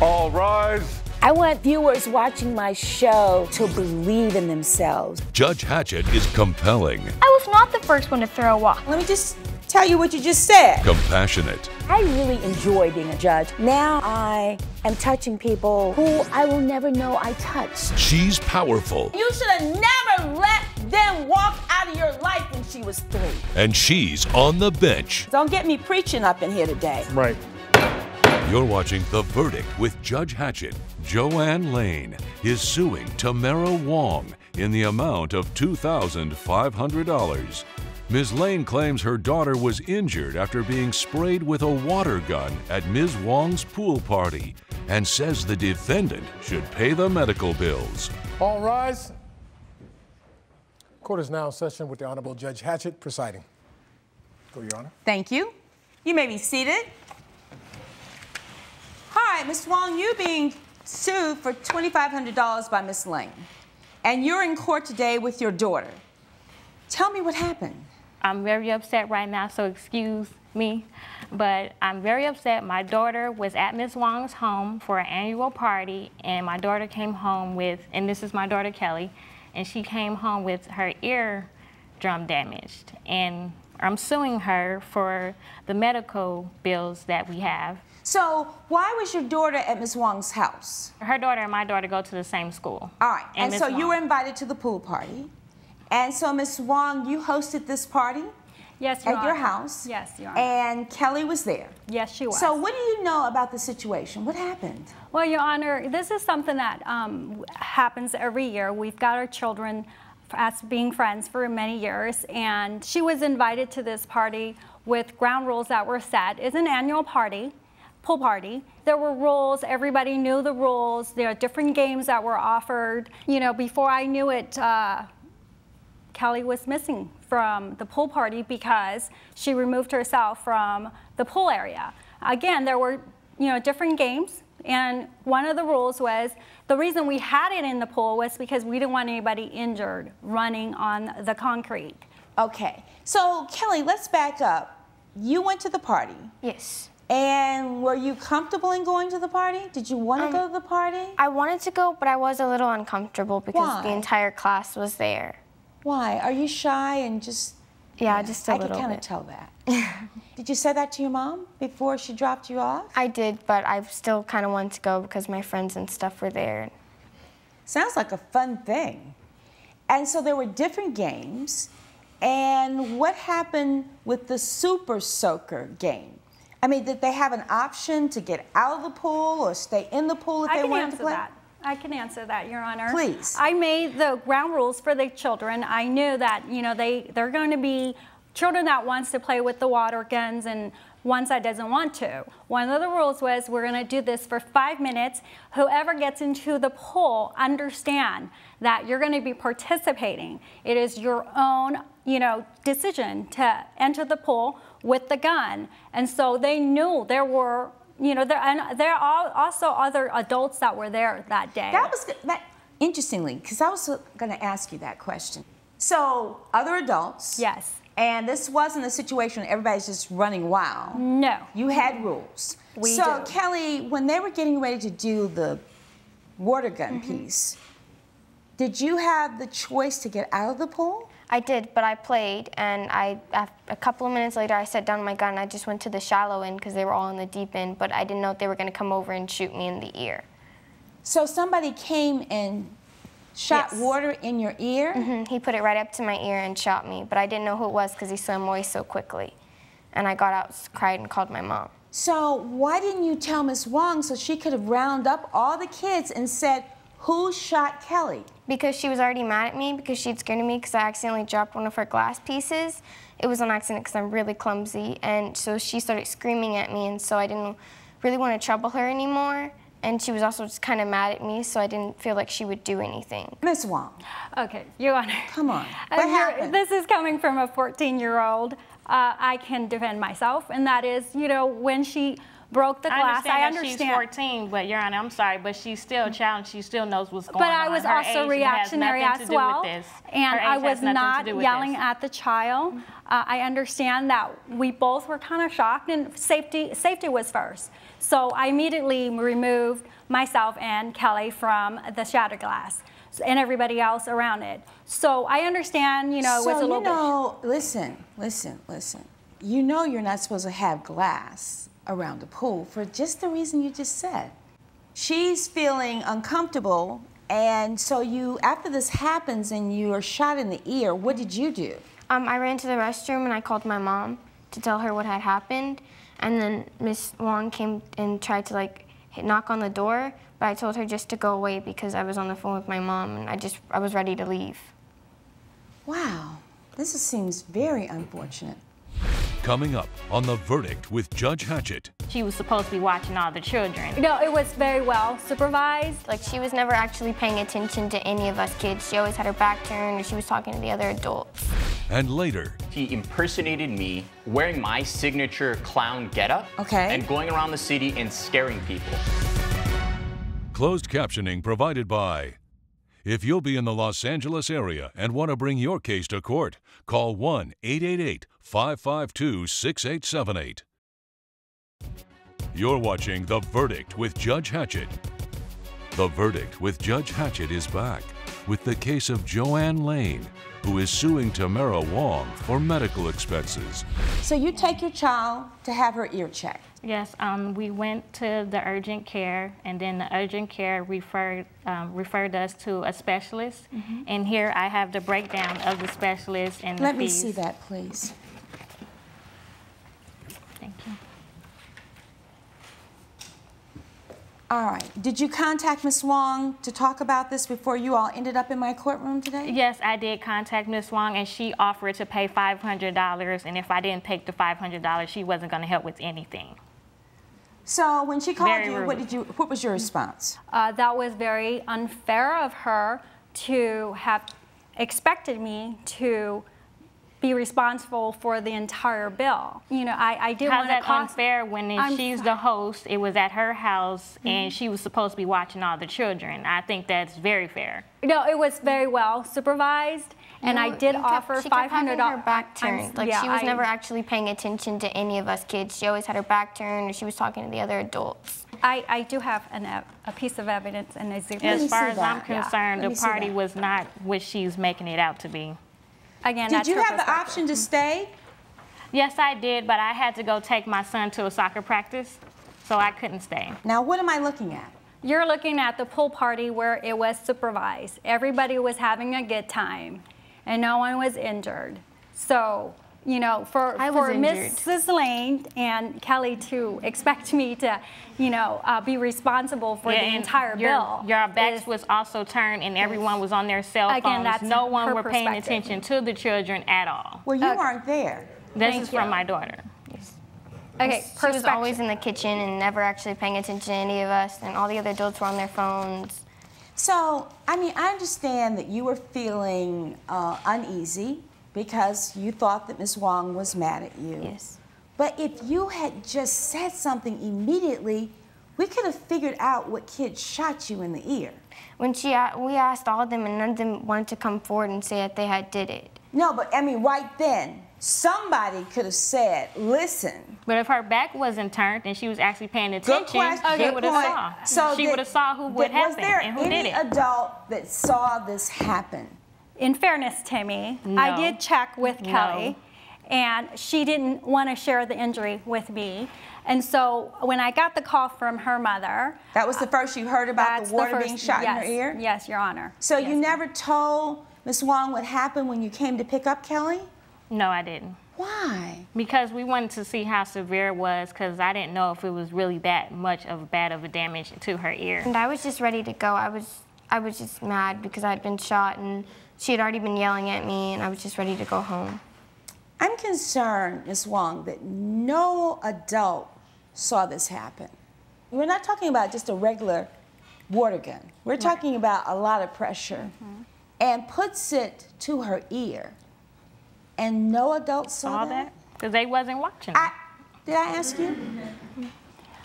All rise. I want viewers watching my show to believe in themselves. Judge Hatchett is compelling, I was not the first one to throw a walk. Let me just tell you what you just said. compassionate, I really enjoy being a judge. Now I am touching people who I will never know I touched. she's powerful, You should have never let them walk out of your life when she was three. and she's on the bench. Don't get me preaching up in here today. Right. You're watching The Verdict with Judge Hatchett. Joanne Lane is suing Tamara Wong in the amount of $2,500. Ms. Lane claims her daughter was injured after being sprayed with a water gun at Ms. Wong's pool party and says the defendant should pay the medical bills. All rise. Court is now in session with the Honorable Judge Hatchett presiding. Go, Your Honor. Thank you. You may be seated. Hi, Ms. Wong, you're being sued for $2,500 by Ms. Lane. And you're in court today with your daughter. Tell me what happened. I'm very upset right now, so excuse me. But I'm very upset. My daughter was at Miss Wong's home for an annual party, and my daughter came home with, and this is my daughter Kelly, and she came home with her ear drum damaged. And I'm suing her for the medical bills that we have. So, why was your daughter at Ms. Wong's house? Her daughter and my daughter go to the same school. All right. And, Ms. so you were invited to the pool party. And so, Ms. Wong, you hosted this party Yes, Your at your house. Yes, Your Honor. And Kelly was there. Yes, she was. So, what do you know about the situation? What happened? well, Your Honor, this is something that um, happens every year. We've got our children as being friends for many years, and she was invited to this party with ground rules that were set. It's an annual party, pool party. There were rules. Everybody knew the rules. There are different games that were offered. You know, before I knew it. Uh, Kelly was missing from the pool party because she removed herself from the pool area. Again, there were you know different games, and one of the rules was the reason we had it in the pool was because we didn't want anybody injured running on the concrete. Okay. So, Kelly, let's back up. You went to the party. Yes. And were you comfortable in going to the party? Did you want to Um, go to the party? I wanted to go, but I was a little uncomfortable because the entire class was there. Why? Are you shy and just. Yeah, just a I little I can kind of tell that. Did you say that to your mom before she dropped you off? I did, but I still kind of wanted to go because my friends and stuff were there. Sounds like a fun thing. And so there were different games. And what happened with the Super Soaker game? I mean, did they have an option to get out of the pool or stay in the pool if I they wanted answer to play? that. I can answer that, Your Honor. Please. I made the ground rules for the children. I knew that you know they they're going to be children that wants to play with the water guns and ones that doesn't want to. One of the rules was we're going to do this for five minutes. Whoever gets into the pool understand that you're going to be participating. It is your own you know decision to enter the pool with the gun, and so they knew there were you know, there and there are also other adults that were there that day. That was that interestingly, because I was going to ask you that question. So, other adults. yes. And this wasn't a situation where everybody's just running wild. No. You had rules. We so, do. Kelly, when they were getting ready to do the water gun Mm-hmm. piece, did you have the choice to get out of the pool? I did, but I played, and I a couple of minutes later I set down my gun. I just went to the shallow end because they were all in the deep end, but I didn't know if they were going to come over and shoot me in the ear. So somebody came and shot Yes. water in your ear? Mhm, He put it right up to my ear and shot me, but I didn't know who it was because he swam away so quickly. And I got out, cried, and called my mom. So why didn't you tell Miss Wong so she could have round up all the kids and said, who shot Kelly? Because she was already mad at me because she'd scared me because I accidentally dropped one of her glass pieces. It was on accident because I'm really clumsy. And so she started screaming at me, and so I didn't really want to trouble her anymore. And she was also just kind of mad at me, so I didn't feel like she would do anything. Miss Wong, Okay, Your Honor. come on. Uh, What you're- happened? This is coming from a 14-year-old. Uh, I can defend myself, and that is, you know, when she broke the I glass. understand I that understand. she's 14, but Your Honor, I'm sorry, but she's still a child. and She still knows what's going on. But. I was Her also reactionary as to well, this. and I was has nothing to not yelling this. at the child. Uh, I understand that we both were kind of shocked, and safety safety was first. So I immediately removed myself and Kelly from the shattered glass and everybody else around it. So I understand, you know, it so was a little you know, listen, listen, listen. You know you're not supposed to have glass around the pool for just the reason you just said. She's feeling uncomfortable, and so you, after this happens and you are shot in the ear, what did you do? Um, I ran to the restroom and I called my mom to tell her what had happened. And then Miss Wong came and tried to like hit, knock on the door, but I told her just to go away because I was on the phone with my mom and I just I was ready to leave. Wow, this seems very unfortunate. Coming up on The Verdict with Judge Hatchett. She was supposed to be watching all the children. No, it was very well supervised. Like she was never actually paying attention to any of us kids. She always had her back turned or she was talking to the other adults. And later, He impersonated me wearing my signature clown getup Okay. and going around the city and scaring people. closed captioning provided by. If you'll be in the Los Angeles area and want to bring your case to court, call 1 888 552 6878. You're watching The Verdict with Judge Hatchett. The Verdict with Judge Hatchett is back with the case of Joanne Lane, who is suing Tamara Wong for medical expenses. So you take your child to have her ear checked. Yes, um, we went to the urgent care, and then the urgent care referred um, referred us to a specialist. And here I have the breakdown of the specialist and the Let me see that, please. Thank you. All right. Did you contact Ms. Wong to talk about this before you all ended up in my courtroom today? Yes, I did contact Ms. Wong, and she offered to pay $500. And if I didn't take the $500, she wasn't going to help with anything. So when she called Very you, what did you? What was your response? Uh, that was very unfair of her to have expected me to be responsible for the entire bill. You know, I, I didn't How's want to that cost. unfair when I'm she's sorry. the host? It was at her house, Mm-hmm. and she was supposed to be watching all the children. I think that's very fair. No, it was very well supervised, and I did you kept- offer she kept five having hundred her dollars. back turned. Like she was never actually paying attention to any of us kids. She always had her back turned or she was talking to the other adults. I, I do have an, a piece of evidence and exhibit. me As far see as I'm that. Yeah, concerned, the party was not what she's making it out to be. Again, Did you have the option to stay? Yes, I did, but I had to go take my son to a soccer practice, so I couldn't stay. Now, what am I looking at? You're looking at the pool party where it was supervised. Everybody was having a good time, and no one was injured. So, you know, for, I for. Mrs. Lane and Kelly to expect me to, you know, uh, be responsible for Yeah, the entire your, bill. Your backs is- was also turned, and everyone was on their cell phones. Again, that's no one her were paying attention to the children at all. Well, you Okay. weren't there. This Thank is from you. my daughter. okay, She was always in the kitchen and never actually paying attention to any of us, and all the other adults were on their phones. So, I mean, I understand that you were feeling uh, uneasy because you thought that Ms. Wong was mad at you. Yes. But if you had just said something immediately, we could have figured out what kid shot you in the ear. When she uh, we asked all of them, and none of them wanted to come forward and say that they had did it. No, but I mean, right then, somebody could have said, listen, But if her back wasn't turned and she was actually paying attention, question. she good would have point. saw. she would have saw who would did- Was happen there and who any did it. adult that saw this happen? In fairness, Timmy, I did check with No. Kelly, and she didn't want to share the injury with me. And so when I got the call from her mother, That was the uh, first you heard about the water first, being shot yes, in her ear? Yes, Your Honor. So Yes. you never told Miss Wong what happened when you came to pick up Kelly? No, I didn't. Why? Because we wanted to see how severe it was, because I didn't know if it was really that much of bad of a damage to her ear. And I was just ready to go. I was I was just mad because I had been shot, and she had already been yelling at me, and I was just ready to go home. I'm concerned, Ms. Wong, that no adult saw this happen. We're not talking about just a regular water gun. We're talking about a lot of pressure mm-hmm. and puts it to her ear. And no adult saw, Saw that? Because they wasn't watching. I, did I ask you?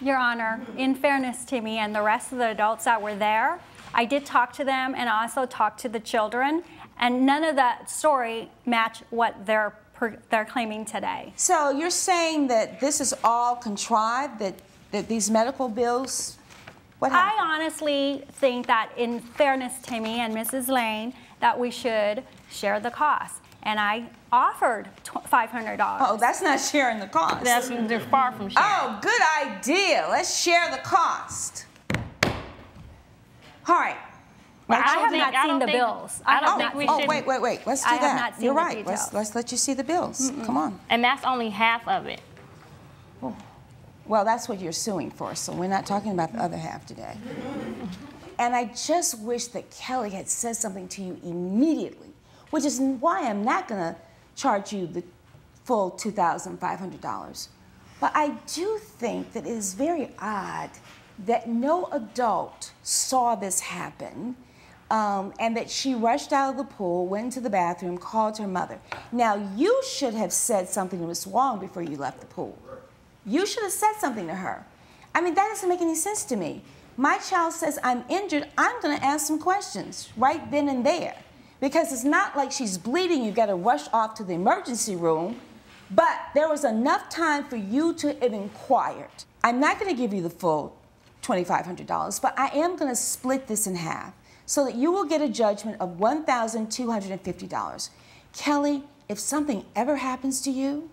Your Honor, in fairness to me and the rest of the adults that were there, I did talk to them and also talked to the children, and none of that story matched what they're they're claiming today. So you're saying that this is all contrived, that, that these medical bills, what happened? I honestly think that in fairness to me and Mrs. Lane, that we should share the cost. And I offered $500. Oh, that's not sharing the cost. That's they're far from sharing. Oh, good idea. Let's share the cost. All right. I, I have not seen the bills. I, don't think we oh, should. Oh, wait, wait, wait. Let's do I that. Have not seen You're right. Details. Let's, let's let you see the bills. Mm -mm. Come on. And that's only half of it. Well, that's what you're suing for, so we're not talking about the other half today. And I just wish that Kelly had said something to you immediately, which is why I'm not going to charge you the full $2,500. But I do think that it is very odd that no adult saw this happen um, and that she rushed out of the pool, went into the bathroom, called her mother. Now, you should have said something to Miss Wong before you left the pool. You should have said something to her. I mean, that doesn't make any sense to me. My child says, I'm injured, I'm gonna ask some questions right then and there. Because it's not like she's bleeding, you've gotta rush off to the emergency room, but there was enough time for you to have inquired. I'm not gonna give you the full $2,500, but I am gonna split this in half so that you will get a judgment of $1,250. Kelly, if something ever happens to you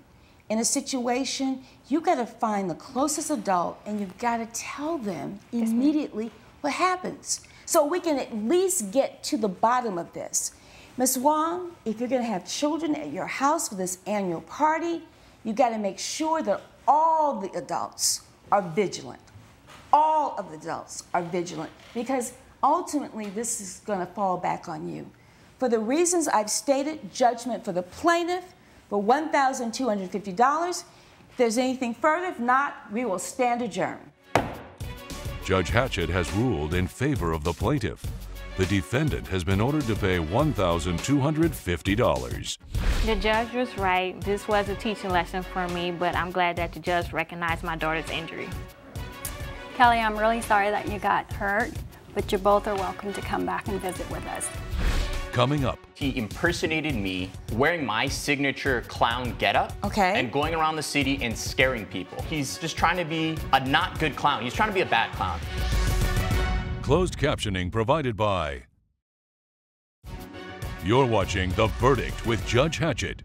in a situation, you got to find the closest adult and you've got to tell them immediately what happens so we can at least get to the bottom of this. Ms. Wong, if you're going to have children at your house for this annual party, you got to make sure that all the adults are vigilant. All of the adults are vigilant because ultimately this is going to fall back on you. For the reasons I've stated, judgment for the plaintiff for $1,250. If there's anything further, if not, we will stand adjourned. Judge Hatchett has ruled in favor of the plaintiff. The defendant has been ordered to pay $1,250. The judge was right. This was a teaching lesson for me, but I'm glad that the judge recognized my daughter's injury. Kelly, I'm really sorry that you got hurt but you both are welcome to come back and visit with us. Coming up. He impersonated me wearing my signature clown getup. Okay. And going around the city and scaring people. He's just trying to be a not good clown. He's trying to be a bad clown. Closed captioning provided by. You're watching The Verdict with Judge Hatchett.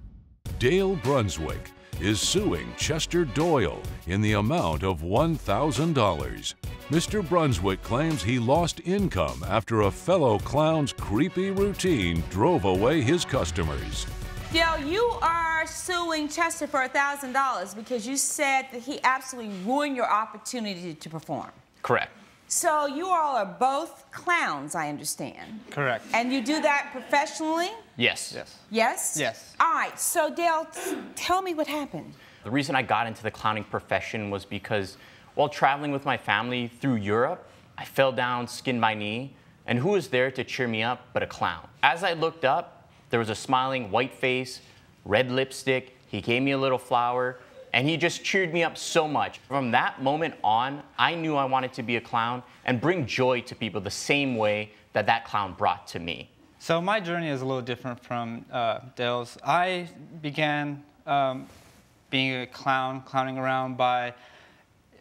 Dale Brunswick is suing Chester Doyle in the amount of $1,000. Mr. Brunswick claims he lost income after a fellow clown's creepy routine drove away his customers. Dale, you are suing Chester for $1,000 because you said that he absolutely ruined your opportunity to perform. Correct. So you all are both clowns, I understand. Correct. And you do that professionally? Yes. Yes. Yes? Yes. All right, so Dale, tell me what happened. The reason I got into the clowning profession was because while traveling with my family through Europe, I fell down, skinned my knee, and who was there to cheer me up but a clown? As I looked up, there was a smiling white face, red lipstick, he gave me a little flower, and he just cheered me up so much. From that moment on, I knew I wanted to be a clown and bring joy to people the same way that that clown brought to me. So my journey is a little different from uh, Dale's. I began um, being a clown, clowning around by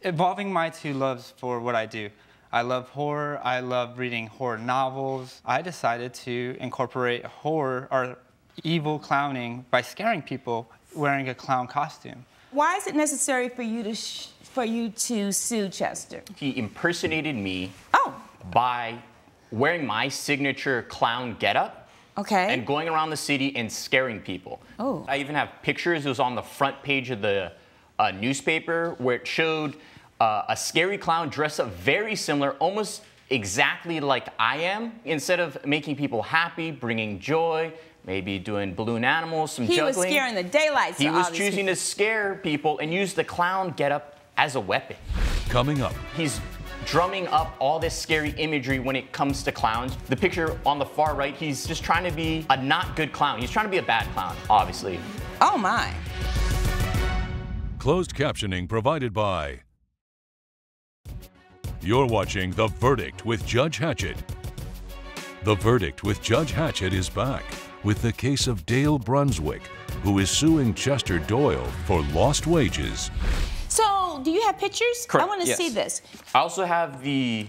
evolving my two loves for what I do. I love horror, I love reading horror novels. I decided to incorporate horror or evil clowning by scaring people wearing a clown costume. Why is it necessary for you to for you to sue Chester? He impersonated me oh. by wearing my signature clown getup. Okay. And going around the city and scaring people. Oh. I even have pictures. It was on the front page of the uh, newspaper where it showed uh, a scary clown dressed up very similar, almost exactly like I am. Instead of making people happy, bringing joy, maybe doing balloon animals, some he juggling. He was scaring the daylights He was people. choosing to scare people and use the clown getup as a weapon. Coming up. He's drumming up all this scary imagery when it comes to clowns. The picture on the far right, he's just trying to be a not good clown. He's trying to be a bad clown, obviously. Oh my. Closed captioning provided by You're watching The Verdict with Judge Hatchett. The Verdict with Judge Hatchett is back with the case of Dale Brunswick, who is suing Chester Doyle for lost wages. So, do you have pictures? I want to yes. see this. I also have the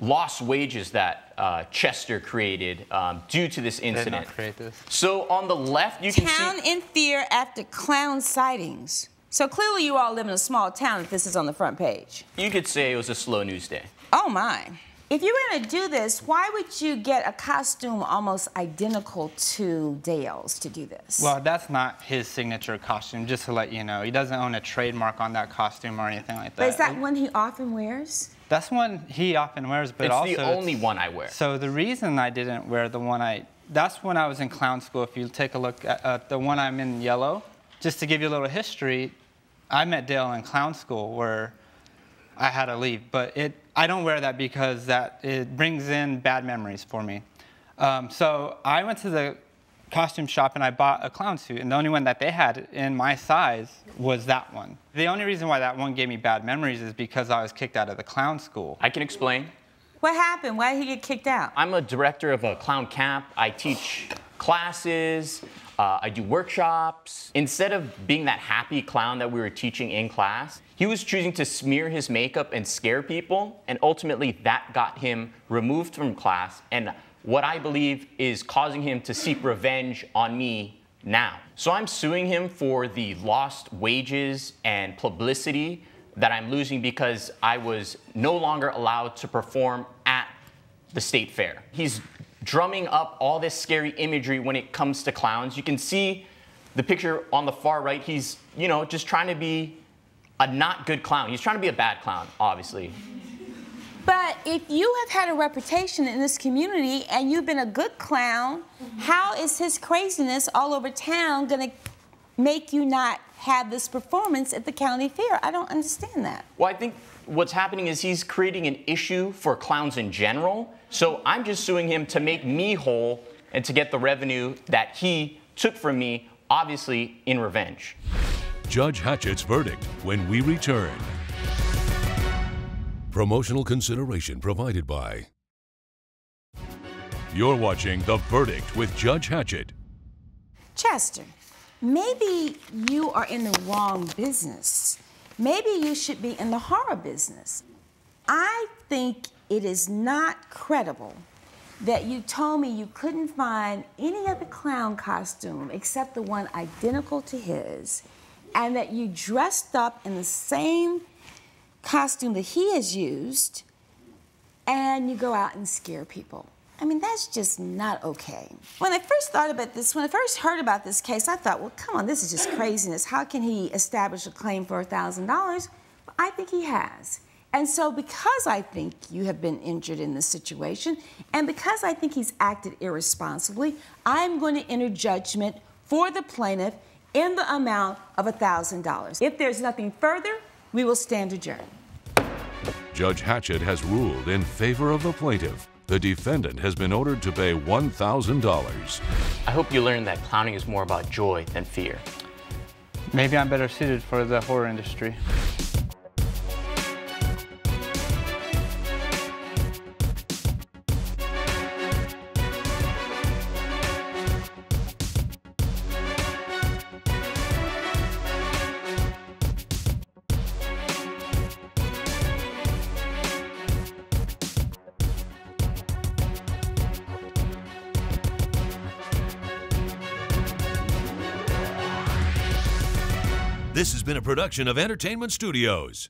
lost wages that uh, Chester created um, due to this Did not incident. create this. So on the left, you can see... Town see. in fear after clown sightings. So clearly, you all live in a small town if this is on the front page. You could say it was a slow news day. Oh my. If you were going to do this, why would you get a costume almost identical to Dale's to do this? Well, that's not his signature costume, just to let you know. He doesn't own a trademark on that costume or anything like that. but is that one he often wears? That's one he often wears, but it's also the only one I wear. So the reason I didn't wear the one I, that's when I was in clown school. If you take a look at uh, the one I'm in yellow, just to give you a little history, I met Dale in clown school where I had to leave. But it, I don't wear that because that it brings in bad memories for me. Um, so I went to the costume shop and I bought a clown suit, and the only one that they had in my size was that one. The only reason why that one gave me bad memories is because I was kicked out of the clown school. I can explain. What happened? Why did he get kicked out? I'm a director of a clown camp. I teach classes. Uh, I do workshops. Instead of being that happy clown that we were teaching in class, he was choosing to smear his makeup and scare people, and ultimately that got him removed from class, and what I believe is causing him to seek revenge on me now. So I'm suing him for the lost wages and publicity that I'm losing because I was no longer allowed to perform at the state fair. He's drumming up all this scary imagery when it comes to clowns. You can see the picture on the far right. He's, you know, just trying to be a not good clown. He's trying to be a bad clown, obviously. But if you have had a reputation in this community and you've been a good clown, how is his craziness all over town going to make you not have this performance at the county fair? I don't understand that. Well, I think what's happening is he's creating an issue for clowns in general. So I'm just suing him to make me whole and to get the revenue that he took from me, obviously in revenge. Judge Hatchett's verdict when we return. Promotional consideration provided by. You're watching The Verdict with Judge Hatchett. Chester, maybe you are in the wrong business. Maybe you should be in the horror business. I think it is not credible that you told me you couldn't find any other clown costume except the one identical to his, and that you dressed up in the same costume that he has used, and you go out and scare people. I mean, that's just not okay. When I first thought about this, when I first heard about this case, I thought, well, come on, this is just craziness. How can he establish a claim for $1,000? I think he has. And so, because I think you have been injured in this situation, and because I think he's acted irresponsibly, I'm going to enter judgment for the plaintiff in the amount of $1,000. If there's nothing further, we will stand adjourned. Judge Hatchett has ruled in favor of the plaintiff. The defendant has been ordered to pay $1,000. I hope you learned that clowning is more about joy than fear. Maybe I'm better suited for the horror industry. Been a production of Entertainment Studios.